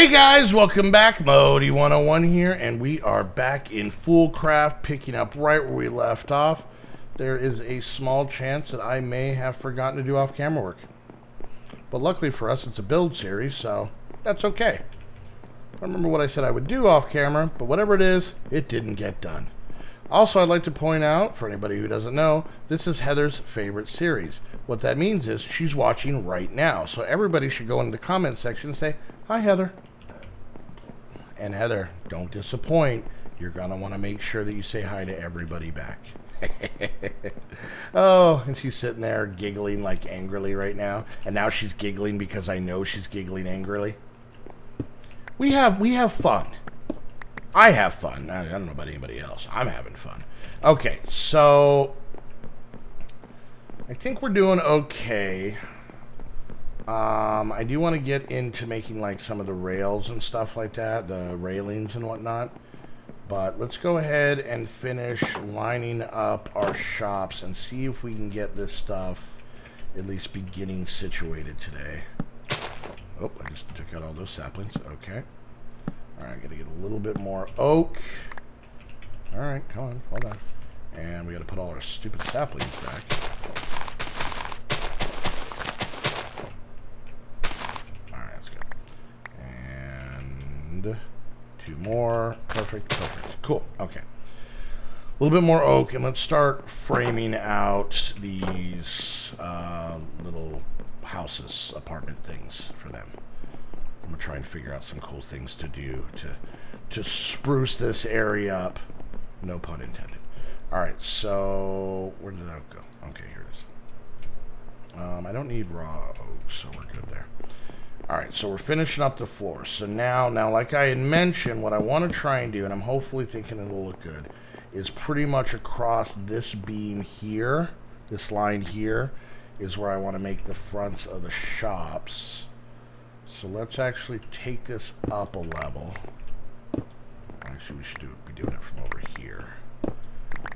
Hey guys, welcome back. Modii 101 here, and we are back in FoolCraft, picking up right where we left off. There is a small chance that I may have forgotten to do off camera work. But luckily for us, it's a build series, so that's okay. I remember what I said I would do off camera, but whatever it is, it didn't get done. Also, I'd like to point out, for anybody who doesn't know, this is Heather's favorite series. What that means is she's watching right now. So everybody should go into the comments section and say, Hi, Heather. And Heather, don't disappoint. You're going to want to make sure that you say hi to everybody back. oh, and she's sitting there giggling like angrily right now. And now she's giggling because I know she's giggling angrily. We have we have fun. I have fun. I don't know about anybody else. I'm having fun. Okay, so I think we're doing okay. Um, I do want to get into making like some of the rails and stuff like that, the railings and whatnot. But let's go ahead and finish lining up our shops and see if we can get this stuff at least beginning situated today. Oh, I just took out all those saplings. Okay. Alright, gotta get a little bit more oak. Alright, come on, hold on. And we gotta put all our stupid saplings back. Alright, that's good. And two more. Perfect, perfect. Cool, okay. A little bit more oak, and let's start framing out these uh, little houses, apartment things for them. I'm gonna try and figure out some cool things to do to to spruce this area up. No pun intended. All right, so where did that go? Okay, here it is. Um, I don't need raw oak, so we're good there. All right, so we're finishing up the floor. So now, now, like I had mentioned, what I want to try and do, and I'm hopefully thinking it'll look good, is pretty much across this beam here, this line here, is where I want to make the fronts of the shops. So let's actually take this up a level. Actually, we should do, be doing it from over here.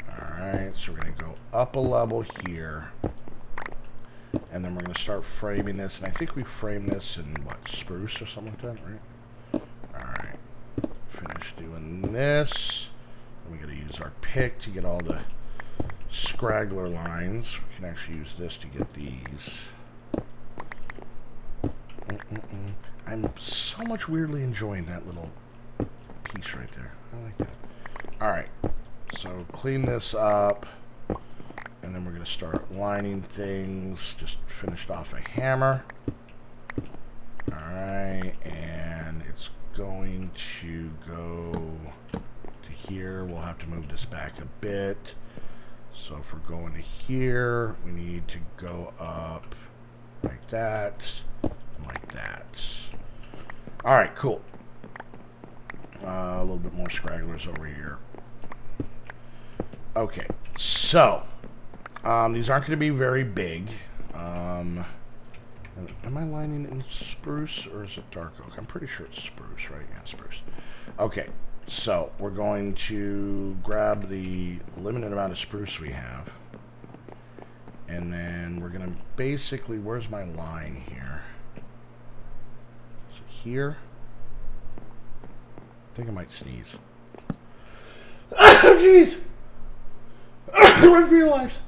Alright, so we're going to go up a level here. And then we're going to start framing this. And I think we frame this in, what, spruce or something like that, right? Alright. Finish doing this. Then we got to use our pick to get all the scraggler lines. We can actually use this to get these. Mm -mm -mm. I'm so much weirdly enjoying that little piece right there. I like that. Alright, so clean this up. And then we're going to start lining things. Just finished off a hammer. Alright, and it's going to go to here. We'll have to move this back a bit. So if we're going to here, we need to go up like that like that. All right, cool. Uh, a little bit more scragglers over here. Okay, so um, these aren't going to be very big. Um, am I lining in spruce or is it dark oak? I'm pretty sure it's spruce, right? Yeah, spruce. Okay, so we're going to grab the limited amount of spruce we have. And then we're going to basically, where's my line here? here. I think I might sneeze. oh, jeez! Run for your lives.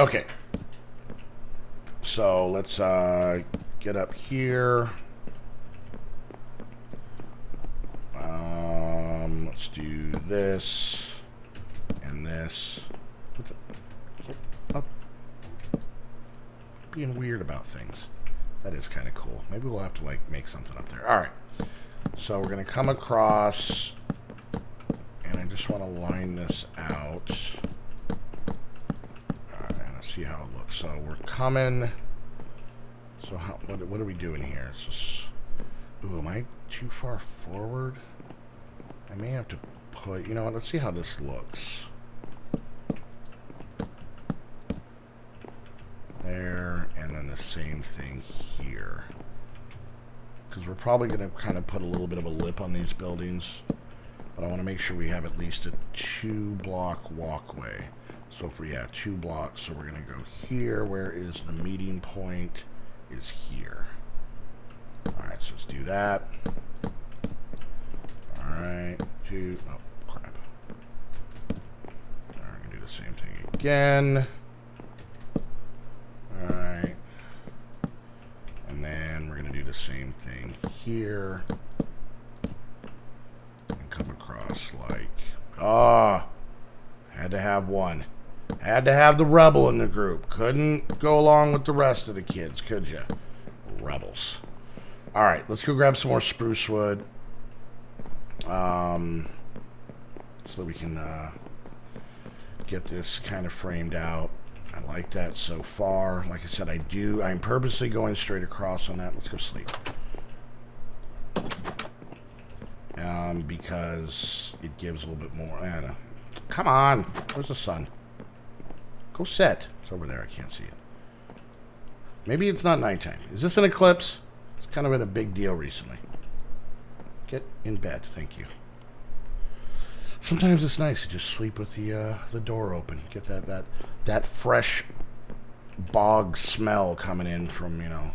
Okay. So let's uh, get up here. Um, let's do this and this. Being weird about things. That is kind of cool. Maybe we'll have to like make something up there. All right. So we're going to come across and I just want to line this out. See how it looks. So we're coming. So how, what, what are we doing here? Just, ooh, am I too far forward? I may have to put, you know what, let's see how this looks. There, and then the same thing here. Because we're probably going to kind of put a little bit of a lip on these buildings. But I want to make sure we have at least a two block walkway. So if we have two blocks, so we're going to go here. Where is the meeting point? Is here. Alright, so let's do that. Alright, two, oh, crap. Alright, I'm gonna do the same thing again. Alright. And then we're gonna do the same thing here. Like, ah, oh, had to have one. Had to have the rebel in the group. Couldn't go along with the rest of the kids, could you? Rebels. All right, let's go grab some more spruce wood. Um, so we can uh, get this kind of framed out. I like that so far. Like I said, I do. I'm purposely going straight across on that. Let's go sleep. Um, because it gives a little bit more. I don't know. Come on. Where's the sun? Go set. It's over there. I can't see it. Maybe it's not nighttime. Is this an eclipse? It's kind of been a big deal recently. Get in bed. Thank you. Sometimes it's nice to just sleep with the uh, the door open. Get that that that fresh bog smell coming in from you know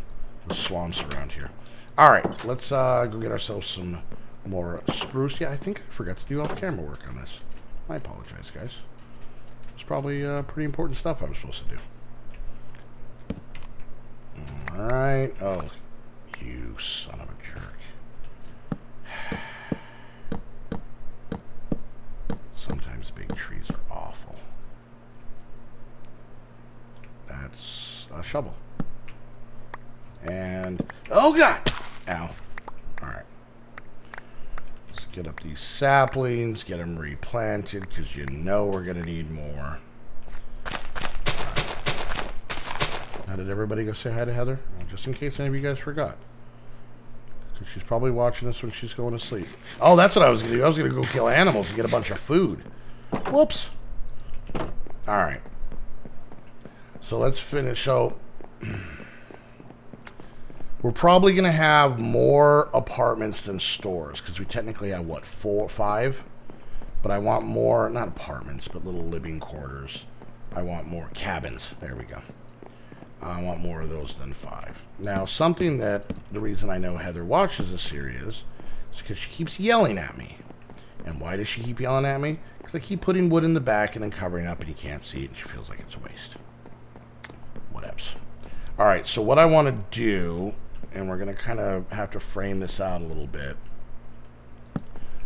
the swamps around here. All right, let's uh, go get ourselves some more spruce. Yeah, I think I forgot to do off camera work on this. I apologize, guys It's probably uh, pretty important stuff I was supposed to do. Alright. Oh, you son of a jerk. Sometimes big trees are awful. That's a shovel. And, oh god! Ow. Get up these saplings, get them replanted, because you know we're going to need more. How did everybody go say hi to Heather? Well, just in case any of you guys forgot. Because she's probably watching this when she's going to sleep. Oh, that's what I was going to do. I was going to go kill animals and get a bunch of food. Whoops. All right. So let's finish. So... We're probably going to have more apartments than stores because we technically have, what, four, five? But I want more, not apartments, but little living quarters. I want more cabins. There we go. I want more of those than five. Now, something that the reason I know Heather watches the series is because she keeps yelling at me. And why does she keep yelling at me? Because I keep putting wood in the back and then covering up and you can't see it and she feels like it's a waste. Whatevs. All right, so what I want to do and we're going to kind of have to frame this out a little bit.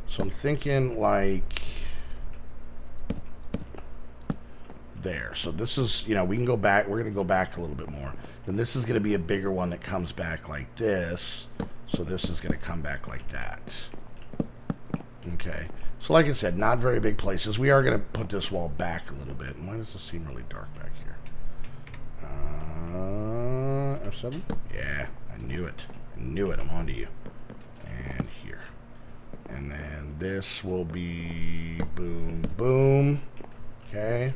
So I'm thinking like there. So this is, you know, we can go back. We're going to go back a little bit more. Then this is going to be a bigger one that comes back like this. So this is going to come back like that. Okay. So like I said, not very big places. We are going to put this wall back a little bit. Why does this seem really dark back here? Uh, F7? Yeah knew it. Knew it. I'm onto you. And here. And then this will be boom, boom. Okay.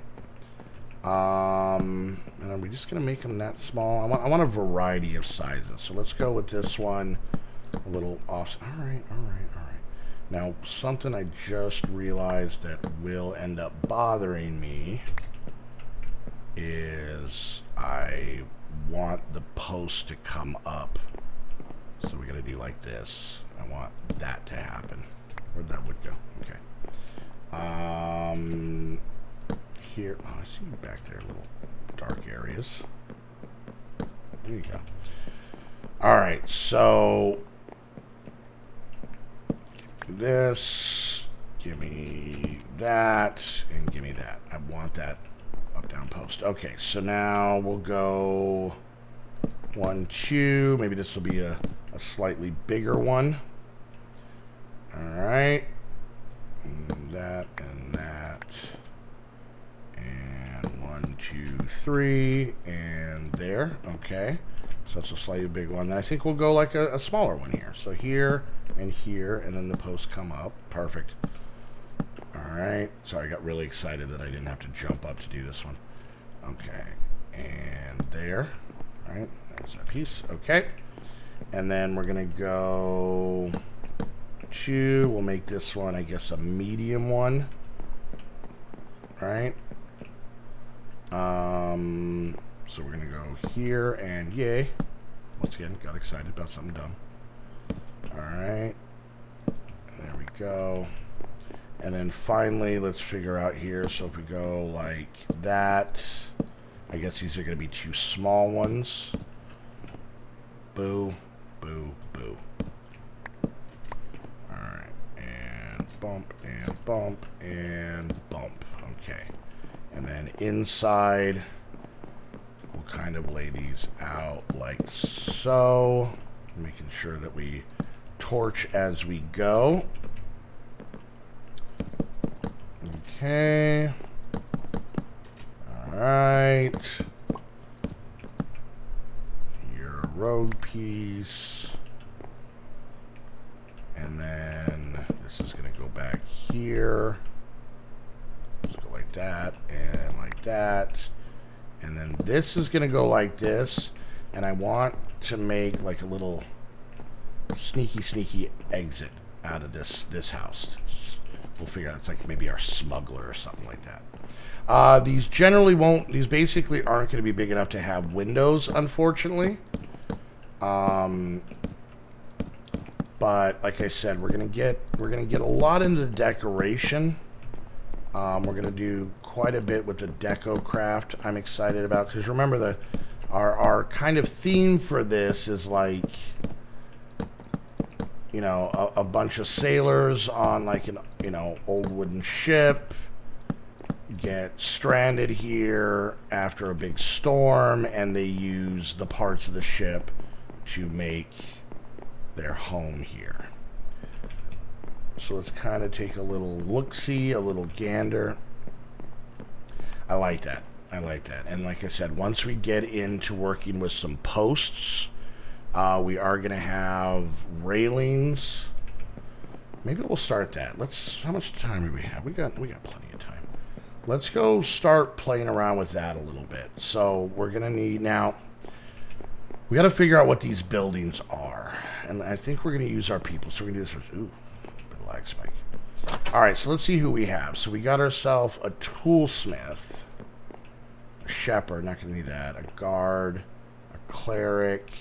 Um, and are we just going to make them that small? I want, I want a variety of sizes. So let's go with this one. A little off. All right, all right, all right. Now, something I just realized that will end up bothering me is I want the post to come up. So we got to do like this. I want that to happen. Where'd that wood go? Okay. Um, here. Oh, I see back there, little dark areas. There you go. All right, so this, give me that, and give me that. I want that down post. Okay, so now we'll go one, two. Maybe this will be a, a slightly bigger one. All right. And that and that. And one, two, three. And there. Okay. So that's a slightly big one. Then I think we'll go like a, a smaller one here. So here and here, and then the posts come up. Perfect. All right. Sorry, I got really excited that I didn't have to jump up to do this one. Okay. And there. All right. There's that piece. Okay. And then we're going to go two. We'll make this one, I guess, a medium one. All right. Um, so we're going to go here and yay. Once again, got excited about something dumb. All right. There we go. And then finally, let's figure out here. So if we go like that, I guess these are going to be two small ones. Boo, boo, boo. Alright, and bump, and bump, and bump. Okay. And then inside, we'll kind of lay these out like so. Making sure that we torch as we go. Okay. All right. Your road piece. And then this is going to go back here. Just go like that and like that. And then this is going to go like this. And I want to make like a little sneaky, sneaky exit out of this, this house. We'll figure out. It's like maybe our smuggler or something like that. Uh, these generally won't, these basically aren't going to be big enough to have windows, unfortunately. Um, but like I said, we're going to get, we're going to get a lot into the decoration. Um, we're going to do quite a bit with the Decocraft I'm excited about. Because remember, the our, our kind of theme for this is like, you know, a, a bunch of sailors on like an, you know, old wooden ship get stranded here after a big storm and they use the parts of the ship to make their home here. So let's kind of take a little look-see, a little gander. I like that. I like that. And like I said, once we get into working with some posts, uh, we are going to have railings. Maybe we'll start that. Let's. How much time do we have? We got. We got plenty of time. Let's go start playing around with that a little bit. So we're gonna need now. We got to figure out what these buildings are, and I think we're gonna use our people. So we're gonna do this. With, ooh, bit lag spike. All right. So let's see who we have. So we got ourselves a toolsmith, a shepherd. Not gonna need that. A guard, a cleric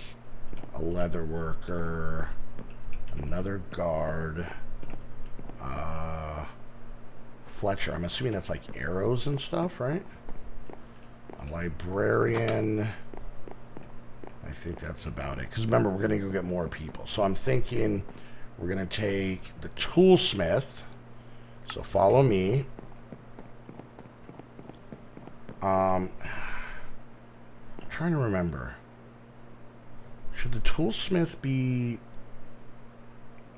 a leather worker, another guard, uh, Fletcher. I'm assuming that's like arrows and stuff, right? A librarian. I think that's about it. Because remember, we're going to go get more people. So I'm thinking we're going to take the toolsmith. So follow me. Um, I'm trying to remember. Should the toolsmith be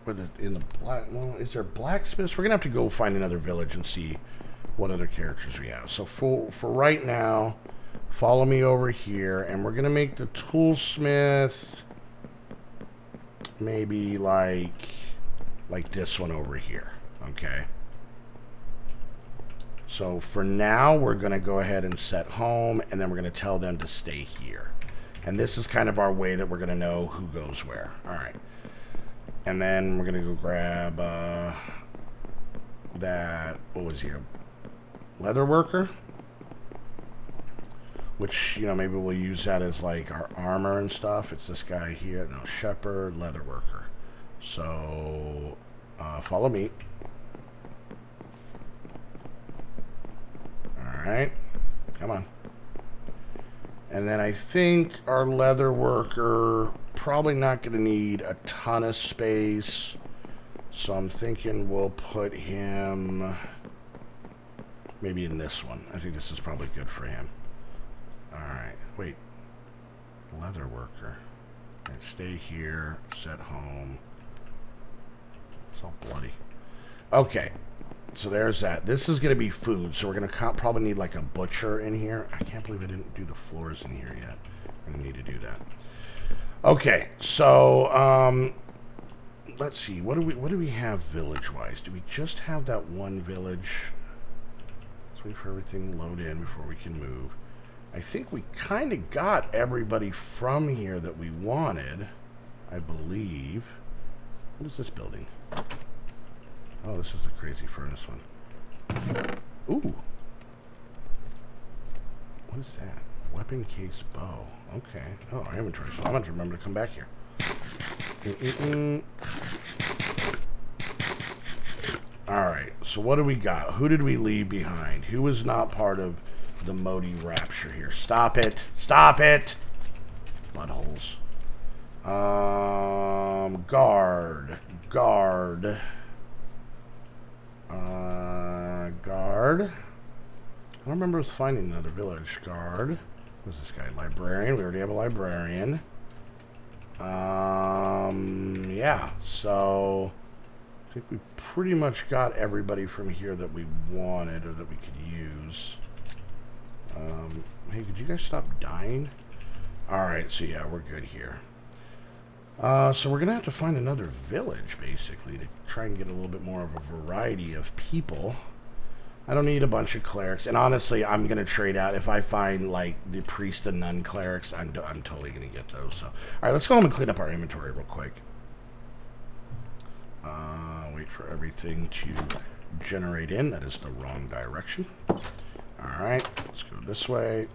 with it in the black? Well, is there blacksmiths? We're gonna have to go find another village and see what other characters we have. So for for right now, follow me over here, and we're gonna make the toolsmith maybe like like this one over here. Okay. So for now, we're to go ahead and set home, and then we're to tell them to stay here. And this is kind of our way that we're going to know who goes where. All right. And then we're going to go grab uh, that, what was he, a leather worker? Which, you know, maybe we'll use that as like our armor and stuff. It's this guy here. No, shepherd, leather worker. So, uh, follow me. All right. And then I think our leather worker probably not going to need a ton of space. So I'm thinking we'll put him maybe in this one. I think this is probably good for him. Alright, wait. Leather worker. And stay here, set home. It's all bloody. Okay, so there's that. This is going to be food, so we're going to probably need like a butcher in here. I can't believe I didn't do the floors in here yet. To need to do that. Okay, so um, let's see. What do we what do we have village-wise? Do we just have that one village? Let's wait for everything to load in before we can move. I think we kind of got everybody from here that we wanted, I believe. What is this building? Oh, this is the crazy furnace one. Ooh. What is that? Weapon case bow. Okay. Oh, our inventory. So I'm going to remember to come back here. Mm-mm-mm. All right. So what do we got? Who did we leave behind? Who was not part of the Modii rapture here? Stop it. Stop it. Buttholes. Um, guard. Guard. Uh, guard. I don't remember us finding another village. Guard. Who's this guy? Librarian. We already have a librarian. Um, yeah. So, I think we pretty much got everybody from here that we wanted or that we could use. Um, hey, could you guys stop dying? Alright, so yeah, we're good here. Uh, so we're going to have to find another village, basically, to try and get a little bit more of a variety of people. I don't need a bunch of clerics. And honestly, I'm going to trade out. If I find, like, the priest and nun clerics, I'm, I'm totally going to get those. So, All right, let's go home and clean up our inventory real quick. Uh, wait for everything to generate in. That is the wrong direction. All right, let's go this way.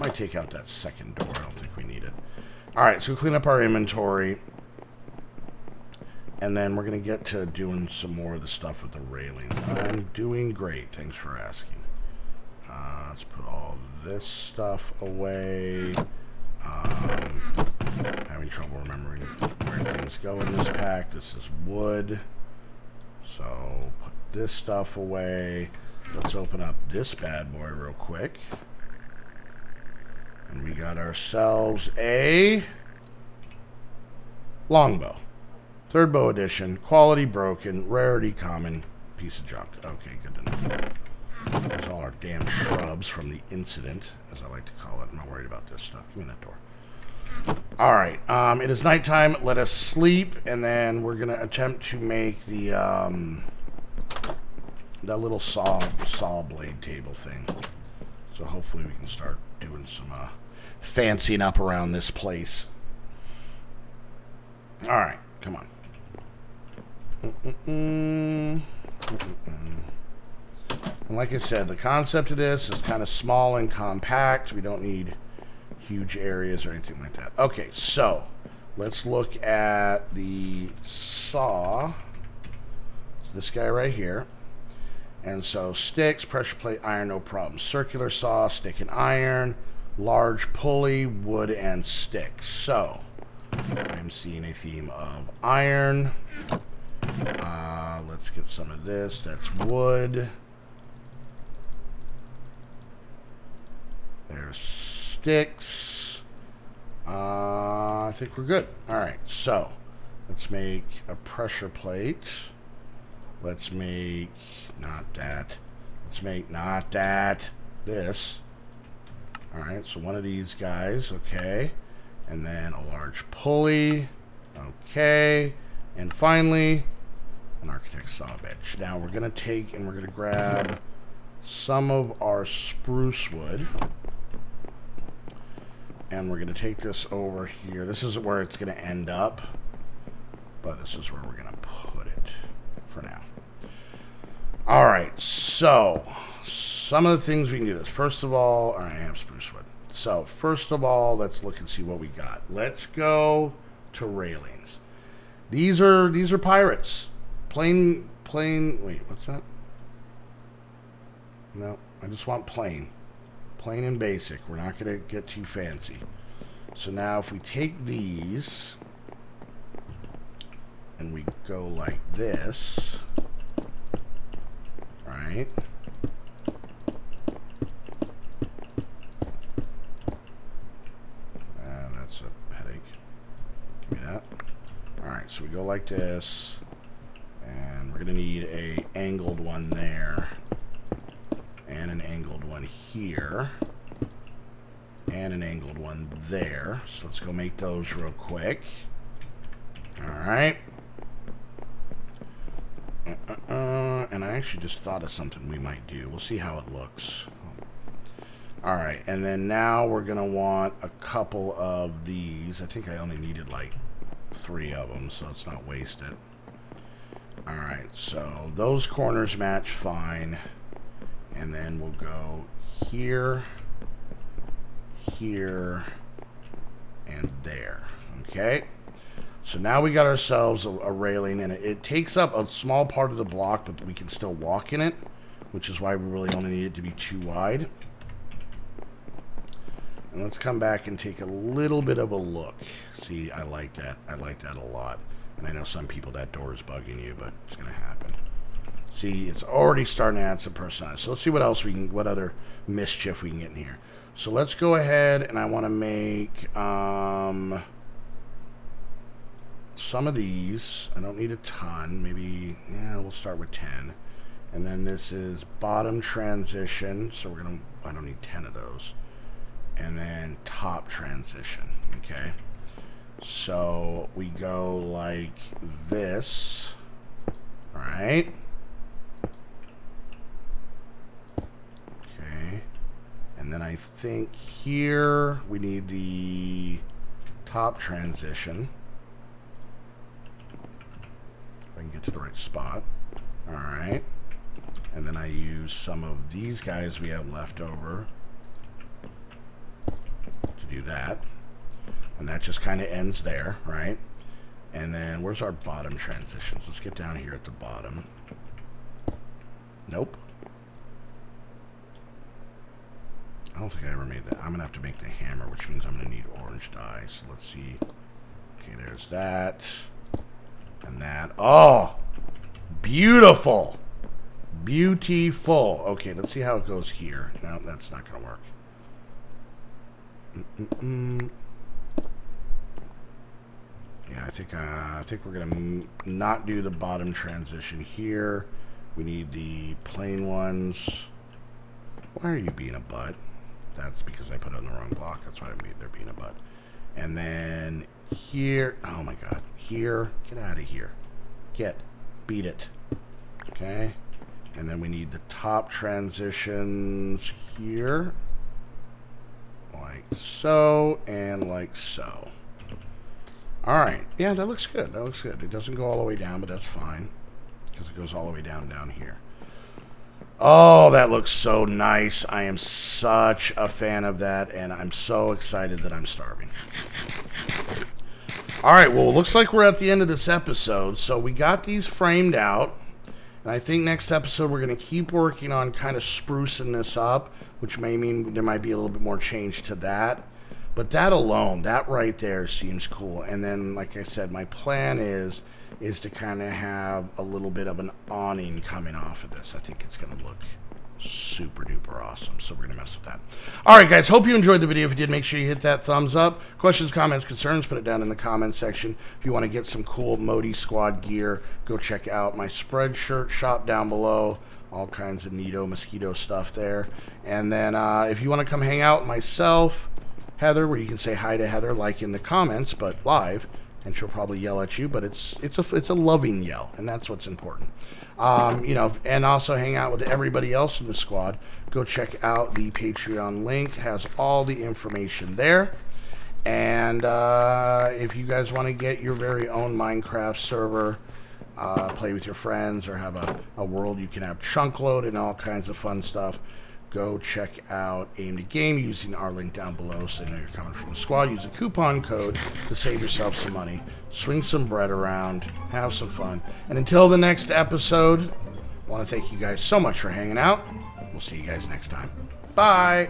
Might take out that second door. I don't think we need it. All right, so clean up our inventory. And then we're going to get to doing some more of the stuff with the railings. I'm doing great. Thanks for asking. Uh, let's put all this stuff away. Um, having trouble remembering where things go in this pack. This is wood. So put this stuff away. Let's open up this bad boy real quick. And we got ourselves a longbow. Third bow edition. Quality broken. Rarity common. Piece of junk. Okay, good know. There's all our damn shrubs from the incident, as I like to call it. I'm not worried about this stuff. Give me that door. All right. Um, it is nighttime. Let us sleep, and then we're going to attempt to make the... Um, that little saw saw blade table thing. So hopefully we can start doing some uh, fancying up around this place. All right, come on. And like I said, the concept of this is kind of small and compact. We don't need huge areas or anything like that. Okay, so let's look at the saw. It's this guy right here. And so sticks, pressure plate, iron, no problem. Circular saw, stick and iron, large pulley, wood, and sticks. So I'm seeing a theme of iron. Uh, let's get some of this. That's wood. There's sticks. Uh, I think we're good. All right, so let's make a pressure plate. Let's make not that. Let's make not that. This. All right, so one of these guys, okay. And then a large pulley, okay. And finally, an architect saw bench. Now we're gonna take and we're gonna grab some of our spruce wood. And we're gonna take this over here. This is where it's gonna end up. But this is where we're gonna put it for now. All right, so some of the things we can do this. First of all, all right, I have spruce wood. So first of all, let's look and see what we got. Let's go to railings. These are these are pirates. Plain plain. Wait, what's that? No, I just want plain, plain and basic. We're not gonna get too fancy. So now, if we take these and we go like this right? And that's a headache. Give me that. Alright, so we go like this. And we're to need a angled one there. And an angled one here. And an angled one there. So let's go make those real quick. Alright. Uh, uh, and I actually just thought of something we might do. We'll see how it looks. Alright, and then now we're going to want a couple of these. I think I only needed like three of them, so it's not wasted. Alright, so those corners match fine. And then we'll go here, here, and there. Okay? So now we got ourselves a, a railing, and it, it, takes up a small part of the block, but we can still walk in it, which is why we really only need it to be too wide. And let's come back and take a little bit of a look. See, I like that. I like that a lot. And I know some people that door is bugging you, but it's going to happen. See, it's already starting to add some personality. So let's see what else we can, what other mischief we can get in here. So let's go ahead and I want to make um, some of these. I don't need a ton. Maybe, yeah, we'll start with 10. And then this is bottom transition. So we're going to, I don't need 10 of those. And then top transition. Okay. So we go like this. All right. Okay. And then I think here we need the top transition. If I can get to the right spot. All right. And then I use some of these guys we have left over to do that. And that just kind of ends there, right? And then where's our bottom transitions? Let's get down here at the bottom. Nope. I don't think I ever made that. I'm going to have to make the hammer, which means I'm going to need orange dye. So let's see. Okay, there's that. And that. Oh! Beautiful! Beautiful. Okay, let's see how it goes here. No, that's not going to work. Mm -mm. Yeah, I think uh, I think we're gonna not do the bottom transition here. We need the plain ones. Why are you being a butt? That's because I put it on the wrong block. That's why I made there being a butt. And then here, oh my god, here, get out of here. Get, beat it. Okay. And then we need the top transitions here. Like so, and like so. Alright, yeah, that looks good. That looks good. It doesn't go all the way down, but that's fine. Because it goes all the way down down here. Oh, that looks so nice. I am such a fan of that, and I'm so excited that I'm starving. All right, well, it looks like we're at the end of this episode. So we got these framed out, and I think next episode we're going to keep working on kind of sprucing this up, which may mean there might be a little bit more change to that. But that alone, that right there seems cool. And then, like I said, my plan is is to kind of have a little bit of an awning coming off of this. I think it's going to look super duper awesome. So we're going to mess with that. All right, guys. Hope you enjoyed the video. If you did, make sure you hit that thumbs up. Questions, comments, concerns, put it down in the comments section. If you want to get some cool Modii Squad gear, go check out my Spreadshirt shop down below. All kinds of neato mosquito stuff there. And then uh, if you want to come hang out myself, Heather, where you can say hi to Heather like in the comments, but live and she'll probably yell at you, but it's it's a it's a loving yell, and that's what's important. Um, you know, and also hang out with everybody else in the squad. Go check out the Patreon link; has all the information there. And uh, if you guys want to get your very own Minecraft server, uh, play with your friends, or have a, a world you can have chunk load and all kinds of fun stuff go check out Aim to Game using our link down below so you know you're coming from the squad. Use a coupon code to save yourself some money. Swing some bread around. Have some fun. And until the next episode, I want to thank you guys so much for hanging out. We'll see you guys next time. Bye.